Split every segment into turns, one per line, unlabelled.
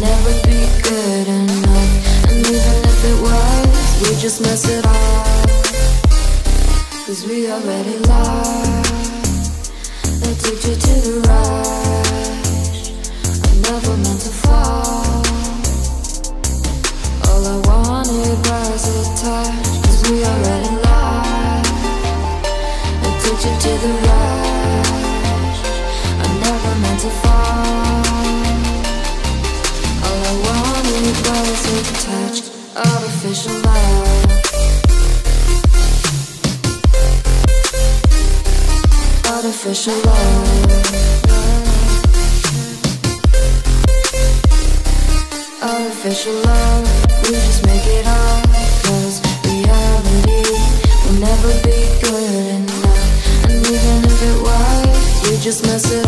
never be good enough. And even if it was, we just mess it up. Cause we already lost. Addicted to the rush. I never meant to fall. All I wanted was a touch. Cause we already lost. Addicted to the rush Artificial love. Artificial love. Artificial love, we just make it reality will never be good enough. And even if it was, we just mess it up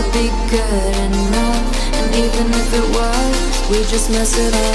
will be good enough. And even if it was, we just mess it up